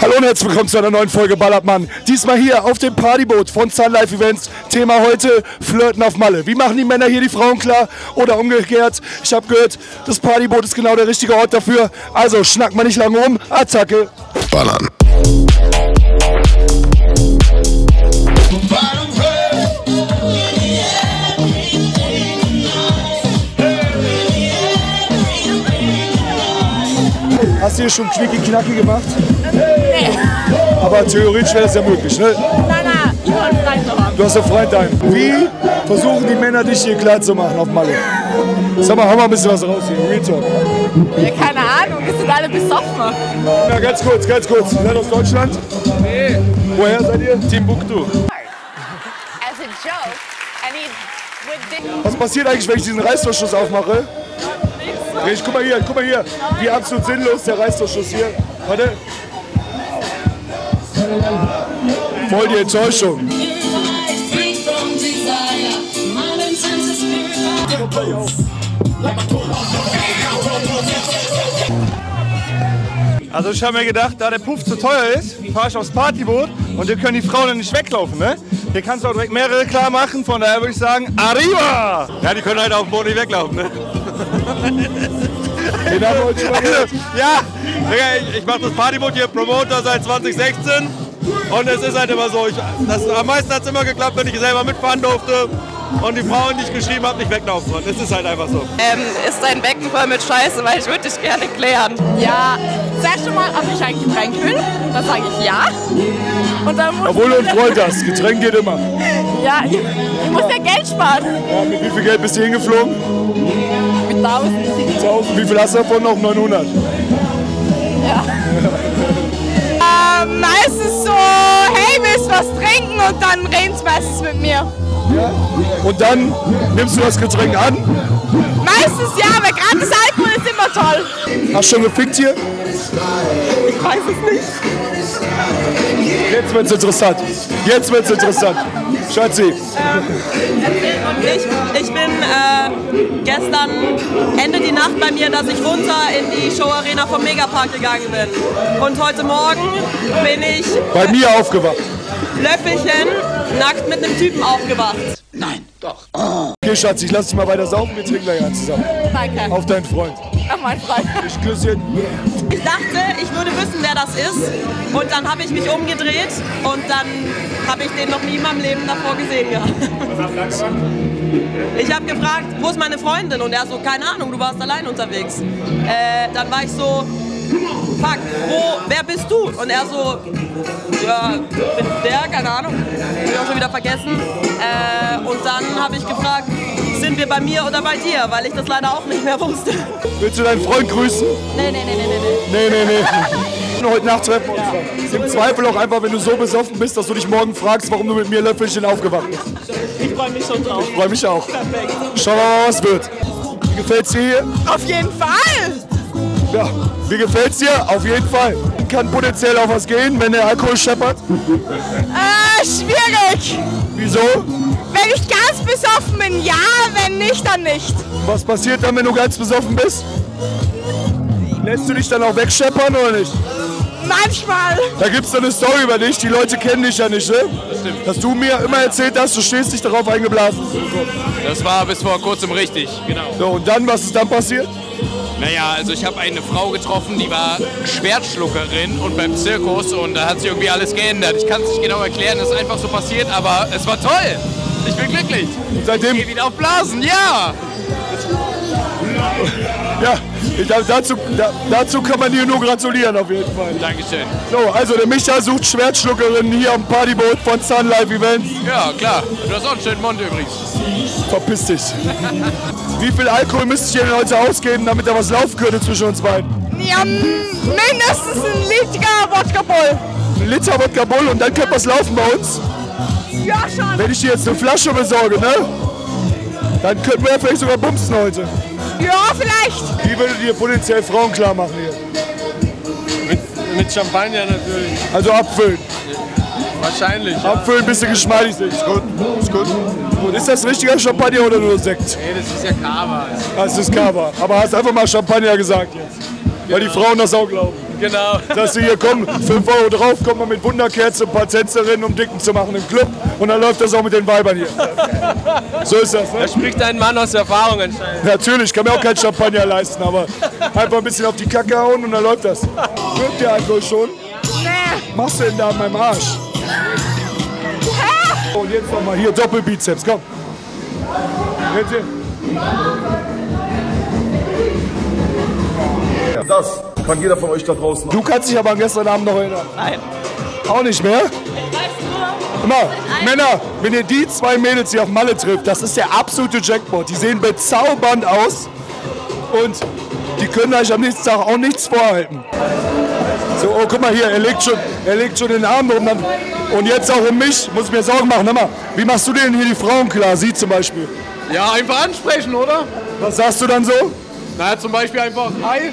Hallo und herzlich willkommen zu einer neuen Folge Ballertmann. Diesmal hier auf dem Partyboot von Sun Life Events. Thema heute Flirten auf Malle. Wie machen die Männer hier die Frauen klar oder umgekehrt? Ich habe gehört, das Partyboot ist genau der richtige Ort dafür. Also schnack mal nicht lange rum. Attacke. Ballern. Hast du hier schon Quickie Knacki gemacht? Nee. Aber theoretisch wäre das ja möglich, ne? Nein, nein, ich wollte einen Freund noch haben. Du hast einen Freund daheim. Wie versuchen die Männer dich hier klar zu machen auf Malle? Sag mal, hau mal ein bisschen was raus hier. Real Talk. Ja, keine Ahnung, wir sind alle besoffen. Ja, ganz kurz, ganz kurz. Ihr seid aus Deutschland? Nee. Woher seid ihr? Timbuktu. As a joke, would be Was passiert eigentlich, wenn ich diesen Reißverschluss aufmache? Ich, guck mal hier, guck mal hier. Wie absolut sinnlos der Reißverschluss hier. Warte. Voll die Enttäuschung. Also ich habe mir gedacht, da der Puff zu teuer ist, fahre ich aufs Partyboot und hier können die Frauen dann nicht weglaufen. Ne? Hier kannst du auch direkt mehrere klar machen, von daher würde ich sagen, arriba! Ja, die können halt auf dem Boot nicht weglaufen. Ne? Also, ja, ich, ich mache das Partyboot hier Promoter seit 2016 und es ist halt immer so, ich, das, am meisten hat es immer geklappt, wenn ich selber mitfahren durfte und die Frauen, die ich geschrieben habe, nicht weglaufen konnten. Es ist halt einfach so. Ähm, ist dein Becken voll mit Scheiße, weil ich würde dich gerne klären. Ja, sag schon mal, ob ich ein Getränk will. Dann sage ich ja. Und dann muss Obwohl du einen Freund hast. Getränk geht immer. ja, ich, ich muss ja Geld sparen. Ja, mit wie viel Geld bist du hingeflogen? Mit 1000. 1000. Wie viel hast du davon? Noch 900. Ähm, meistens so, hey, willst du was trinken? Und dann reden sie meistens mit mir. Und dann nimmst du das Getränk an. Meistens ja, aber gratis Alkohol ist immer toll. Hast schon gefickt hier? Ich weiß es nicht. Jetzt wird's interessant. Jetzt wird's interessant. Schatzi, Ich, ich bin äh, gestern Ende die Nacht bei mir, dass ich runter in die Showarena vom Megapark gegangen bin. Und heute Morgen bin ich bei mir aufgewacht. Löffelchen nackt mit einem Typen aufgewacht. Okay, Schatz, ich lass dich mal weiter saufen. Wir trinken gleich eins zusammen. Danke. Auf deinen Freund. Ach, mein Freund. Ich dachte, ich würde wissen, wer das ist. Und dann habe ich mich umgedreht und dann habe ich den noch nie in meinem Leben davor gesehen gehabt. Ich habe gefragt, wo ist meine Freundin? Und er so, keine Ahnung, du warst allein unterwegs. Äh, dann war ich so, fuck, wo, wer bist du? Und er so, ja, bin der, keine Ahnung. Hab ich auch schon wieder vergessen. Äh, habe ich gefragt, sind wir bei mir oder bei dir? Weil ich das leider auch nicht mehr wusste. Willst du deinen Freund grüßen? Nee, nee, nee, nee, nee. Nee, nee, nee. Heute Nacht treffen wir uns. Im Zweifel auch einfach, wenn du so besoffen bist, dass du dich morgen fragst, warum du mit mir Löffelchen aufgewacht bist. Ich freue mich schon drauf. Ich freue mich auch. Perfekt. Schauen wir mal, was wird. Wie gefällt's dir hier? Auf jeden Fall. Ja. Wie gefällt's dir? Auf jeden Fall. Kann potenziell auch was gehen, wenn der Alkohol scheppert. Äh, schwierig. Wieso? Wenn ja. Wenn nicht, dann nicht. Was passiert dann, wenn du ganz besoffen bist? Lässt du dich dann auch wegscheppern oder nicht? Manchmal. Da gibt's dann eine Story über dich, die Leute kennen dich ja nicht, ne? Dass du mir immer erzählt hast, du stehst dich darauf eingeblasen. Das war bis vor kurzem richtig, genau. So, und dann, was ist dann passiert? Naja, also ich habe eine Frau getroffen, die war Schwertschluckerin und beim Zirkus und da hat sich irgendwie alles geändert. Ich kann es nicht genau erklären, es ist einfach so passiert, aber es war toll. Ich bin glücklich. Seitdem, Ich geh wieder auf Blasen, ja! ja, ich, glaub, dazu, da, dazu kann man dir nur gratulieren auf jeden Fall. Dankeschön. So, also der Micha sucht Schwertschluckerin hier am Partyboot von Sun Life Events. Ja, klar. Du hast auch einen schönen Mund übrigens. Verpiss dich. Wie viel Alkohol müsste ich dir denn heute ausgeben, damit da was laufen könnte zwischen uns beiden? Ja, mindestens ein Liter Wodka Bull. Ein Liter Wodka Bull und dann könnte was laufen bei uns. Ja, schon. Wenn ich dir jetzt eine Flasche besorge, ne? Dann könnten wir ja vielleicht sogar bumsen heute. Ja, vielleicht. Wie würdet ihr potenziell Frauen klar machen hier? Mit, mit Champagner natürlich. Also abfüllen. Wahrscheinlich. Abfüllen, bisschen geschmeidig sind. Ist gut. Ist gut. Und ist das richtiger Champagner oder nur Sekt? Nee, das ist ja Kava. Das ist Cava. Aber hast einfach mal Champagner gesagt jetzt. weil die Frauen das auch glauben. Genau. Dass sie hier kommen, 5 Euro drauf, kommt man mit Wunderkerze und ein paar Tänzerinnen, um Dicken zu machen im Club. Und dann läuft das auch mit den Weibern hier. So ist das, ne? Spricht ein Mann aus Erfahrung anscheinend. Natürlich, kann mir auch kein Champagner leisten, aber einfach ein bisschen auf die Kacke hauen und dann läuft das. Wirkt der Alkohol schon? Nee. Machst du denn da an meinem Arsch? Und jetzt nochmal hier Doppelbizeps, komm. Jetzt hier. Das kann jeder von euch da draußen Du kannst dich aber an gestern Abend noch erinnern. Nein. Auch nicht mehr? Immer, Männer, wenn ihr die zwei Mädels hier auf Malle trifft, das ist der absolute Jackpot. Die sehen bezaubernd aus und die können euch am nächsten Tag auch nichts vorhalten. So, oh, guck mal hier, er legt schon, er legt schon den Arm rum. Dann, und jetzt auch um mich, muss ich mir Sorgen machen. Hör mal, wie machst du denn hier die Frauen klar? Sie zum Beispiel. Ja, einfach ansprechen, oder? Was sagst du dann so? Na, zum Beispiel einfach, hi,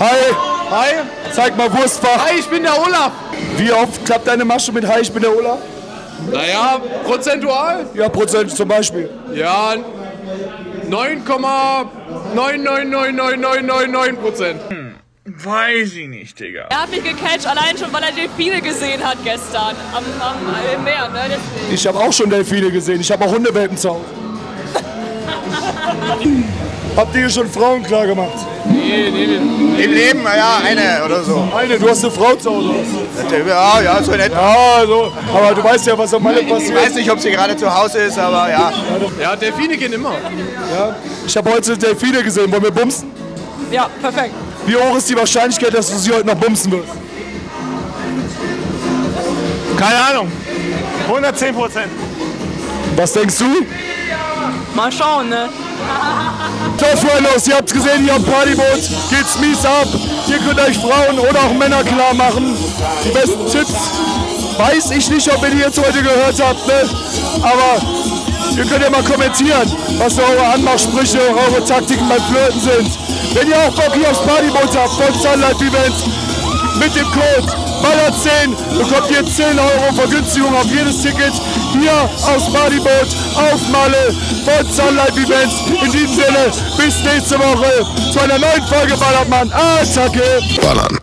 Hi, hi, zeig mal Wurstfach. hi, ich bin der Olaf. Wie oft klappt deine Masche mit Hi, ich bin der Olaf? Naja, prozentual? Ja, Prozent zum Beispiel. Ja, 9,999999 Prozent. Weiß ich nicht, Digga. Er hat mich gecatcht, allein schon, weil er Delfine gesehen hat gestern am, am im Meer. Ne? Deswegen. Ich habe auch schon Delfine gesehen. Ich habe auch Hundewelpen zu Hause. Habt ihr schon Frauen klar gemacht? Im Leben, ja, eine oder so. Eine, du hast eine Frau zu Hause. Ja, ja, so nett. Ja, so. Aber du weißt ja, was auf Malle Ich passiert. weiß nicht, ob sie gerade zu Hause ist, aber ja. Ja, Delfine gehen immer. Ja. Ich habe heute Delfine gesehen. Wollen wir bumsen? Ja, perfekt. Wie hoch ist die Wahrscheinlichkeit, dass du sie heute noch bumsen wirst? Keine Ahnung. 110 Prozent. Was denkst du? Mal schauen, ne? So, Freunde, ihr habt gesehen, hier am Partyboot geht's mies ab. Ihr könnt euch Frauen oder auch Männer klar machen. Die besten Tipps weiß ich nicht, ob ihr die jetzt heute gehört habt, ne? aber ihr könnt ja mal kommentieren, was so eure Anmachsprüche, eure Taktiken beim Flirten sind. Wenn ihr auch Bock hier aufs Partyboot habt, von Sunlight Events, mit dem Code Baller10 bekommt ihr 10 Euro Vergünstigung auf jedes Ticket hier aufs Bodyboat auf Malle von Sunlight Events. In diesem Sinne, bis nächste Woche zu einer neuen Folge Ballermann Attacke. Ballern.